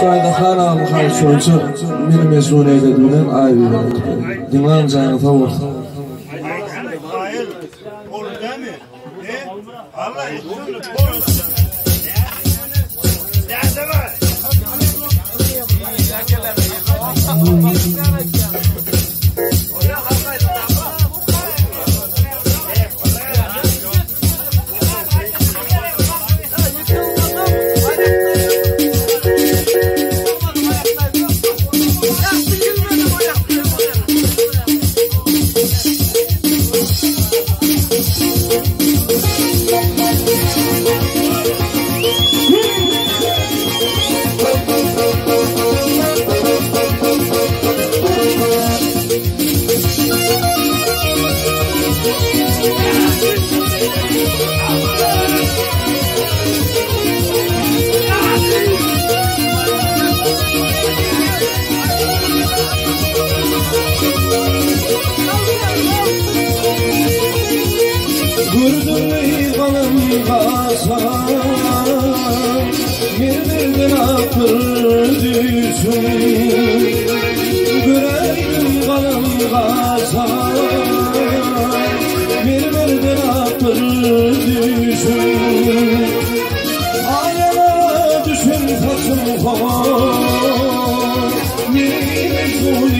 Bu xal çoğucu meni mezun eylediğinden ayrı Dinlan canı favor. Hayır. Değil mi? Ne? Allah için korusun. Nerede var? Vurdum kasa Bir birden akır düşün Görelim düşün saçım kova Bir mesuliydi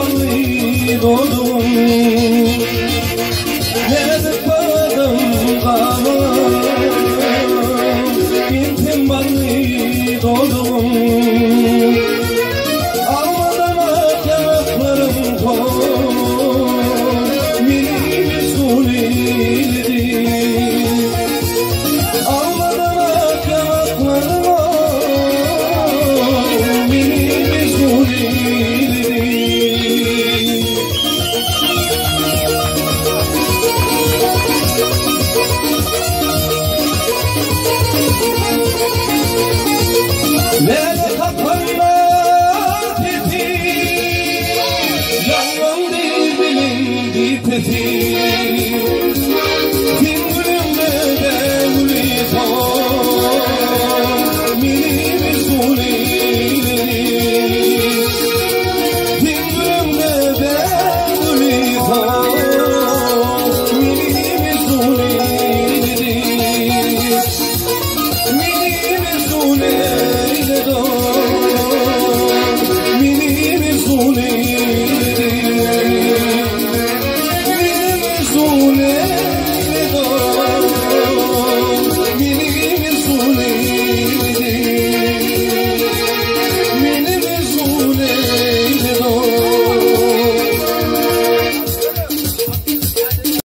bağlı doğdum